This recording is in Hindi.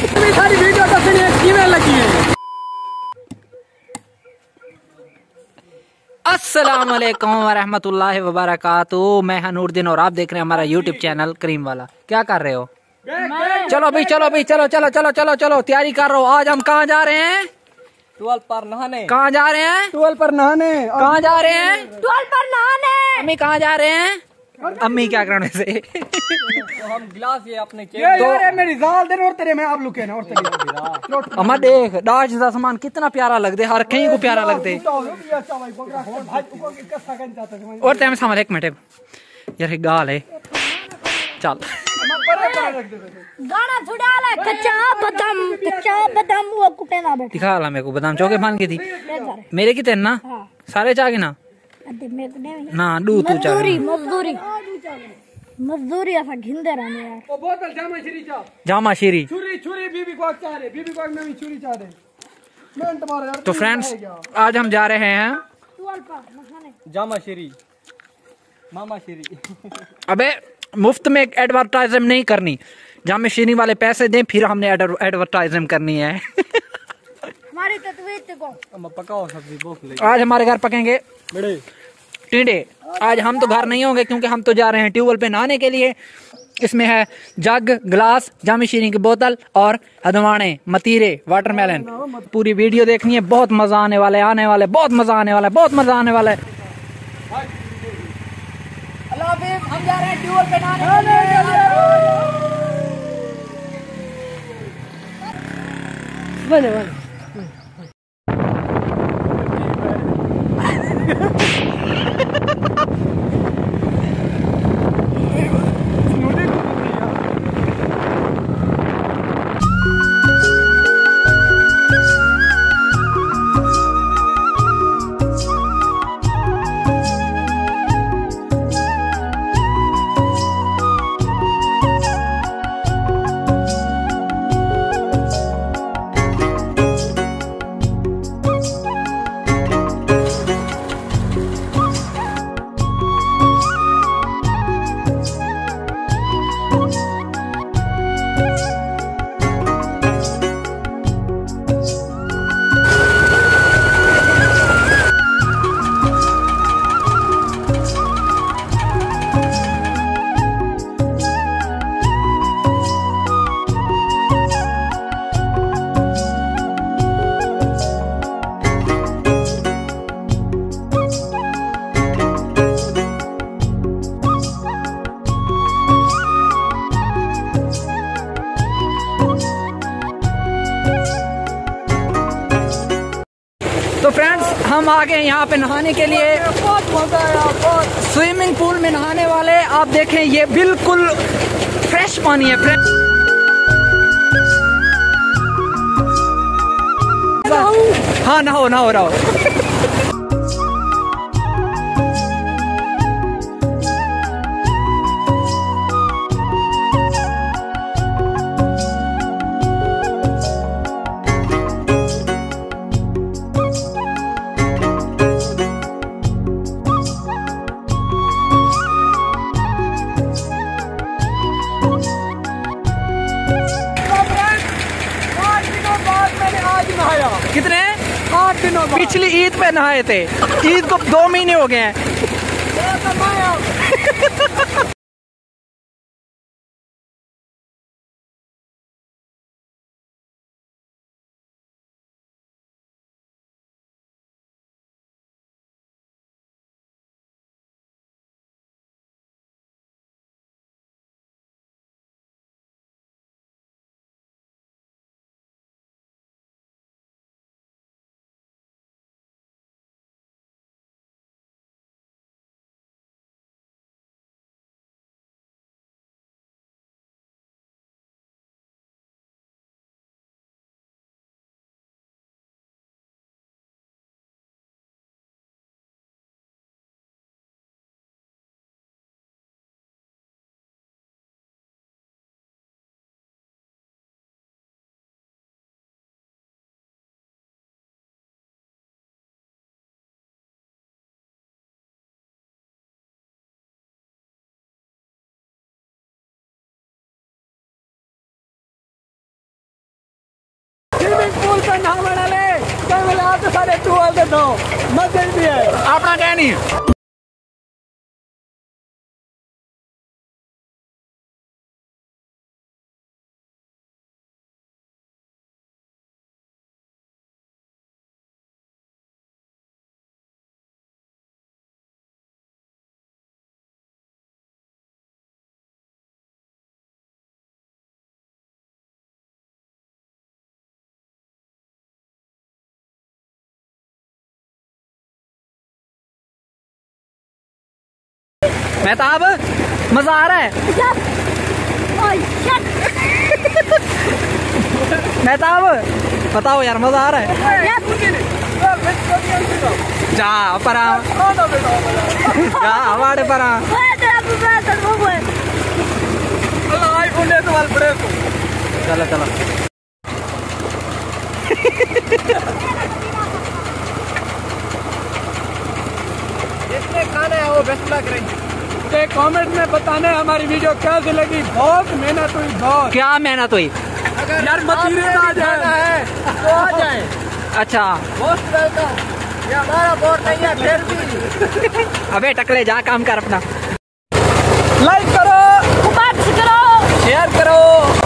इतनी सारी वीडियो तो सुनिए कीमें लगी है। अस्सलाम वालेकुम वरहमतुल्लाहि वबरकातुहू। मैं हनूरदीन और आप देख रहे हैं हमारा यूट्यूब चैनल करीम वाला। क्या कर रहे हो? चलो भाई चलो भाई चलो चलो चलो चलो चलो तैयारी कर रहे हो। आज हम कहाँ जा रहे हैं? टुअल पर नहाने। कहाँ जा रहे हैं? टुअल पर नहाने। कहाँ जा रहे हैं? टोल पर नहाने। अम्मी कहाँ जा रहे हैं? अम्मी क्या करने से हम गिलास ये अपने ये यार मेरी जाल दिन और तेरे में आप लुके ना और तेरे अम्मा देख दाज का सामान कितना प्यारा लगते हर कहीं को प्यारा लगते और टाइम सामान एक मिनट यार एक गाल है। चल। गाना छुड़ा ले कच्चा बदाम कच्चा बदाम वो कुटे ना बैठ दिखा ला मेरे को बादाम चौके मान की थी मेरे की तेन ना? हाँ। सारे चाह ना? ना डू तू चाह। मजदूरी मजदूरी। मजदूरी ऐसा घिंदे रहने यार। वो बोतल जामा श्री चा जामा शीरी छुरी छुरी बीबी को चाह रहे बीबी को नवी छुरी चाह रहे मैं तुम्हारा यार तो फ्रेंड्स आज हम जा रहे हैं। जामा श्री मामा श्री अबे मुफ़्त में एडवर्टाइजमेंट नहीं करनी। जामे शीरी वाले पैसे दें फिर हमने एडवर्टाइजमेंट करनी है। हमारी तस्वीर को पकाओ सब्ज़ी आज हमारे घर पकेंगे। बड़े टिंडे। आज हम तो घर नहीं होंगे क्योंकि हम तो जा रहे हैं ट्यूबवेल पे नहाने के लिए। इसमें है जग, ग्लास, जामी शीरी की बोतल और हदवाने मतीरे, वाटरमेलन। पूरी वीडियो देखनी है, बहुत मज़ा आने वाला है, आने वाला बहुत मज़ा आने वाला है, बहुत मज़ा आने वाला है। हम जा रहे हैं ट्यूबवेल पे नहाने बने बने। तो फ्रेंड्स हम आ गए यहाँ पे नहाने के लिए। बहुत मज़ा आया बहुत। स्विमिंग पूल में नहाने वाले आप देखें ये बिल्कुल फ्रेश पानी है फ्रेश हाँ नहाओ नहाओ रहो पिछली ईद पे नहाए थे। ईद को दो महीने हो गए हैं। ना बना ले कहीं बोले आप तो सारे टूअल दे दो। मत मेहताब मज़ा आ रहा है? मेहताब बताओ यार मज़ा आ रहा है? जा परा जा हमारे परा आईफोन ले वाल बड़े को चलो चलो। जिसने खाना है वो बेस्ट लग रही है कमेंट में बताना हमारी वीडियो कैसी लगी बहुत मेहनत हुई बहुत। क्या मेहनत हुई? अगर यार मतीरे आ जाए। तो आ जाए। अच्छा। मोस्ट वेलकम ये हमारा बोर्ड नहीं है फिर भी। अबे टकले जा काम कर अपना। लाइक करो। करो। शेयर करो।